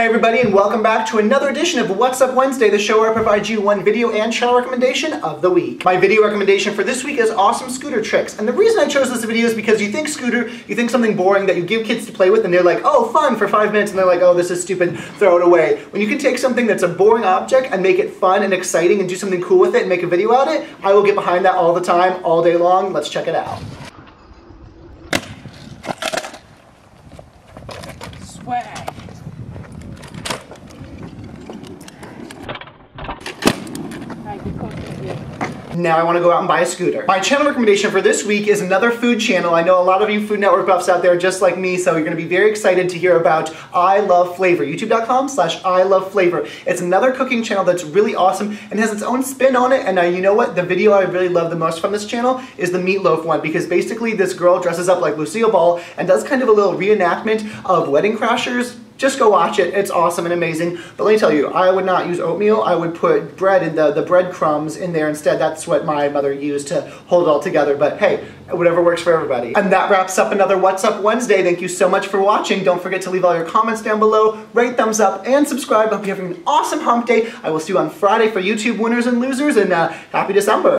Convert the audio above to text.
Hey everybody and welcome back to another edition of What's Up Wednesday, the show where I provide you one video and channel recommendation of the week. My video recommendation for this week is awesome scooter tricks. And the reason I chose this video is because you think scooter, you think something boring that you give kids to play with and they're like, oh fun for five minutes and they're like, oh this is stupid, throw it away. When you can take something that's a boring object and make it fun and exciting and do something cool with it and make a video out of it, I will get behind that all the time, all day long. Let's check it out. Swag. Thank you, Coach. Now I want to go out and buy a scooter. My channel recommendation for this week is another food channel. I know a lot of you Food Network buffs out there just like me, so you're going to be very excited to hear about I Love Flavor. YouTube.com slash I Love Flavor. It's another cooking channel that's really awesome and has its own spin on it. And you know what? The video I really love the most from this channel is the meatloaf one because basically this girl dresses up like Lucille Ball and does kind of a little reenactment of Wedding Crashers just go watch it. It's awesome and amazing. But let me tell you, I would not use oatmeal. I would put bread in the, the breadcrumbs in there instead. That's what my mother used to hold it all together. But hey, whatever works for everybody. And that wraps up another What's Up Wednesday. Thank you so much for watching. Don't forget to leave all your comments down below, rate, thumbs up, and subscribe. I hope you're having an awesome hump day. I will see you on Friday for YouTube winners and losers, and uh, happy December.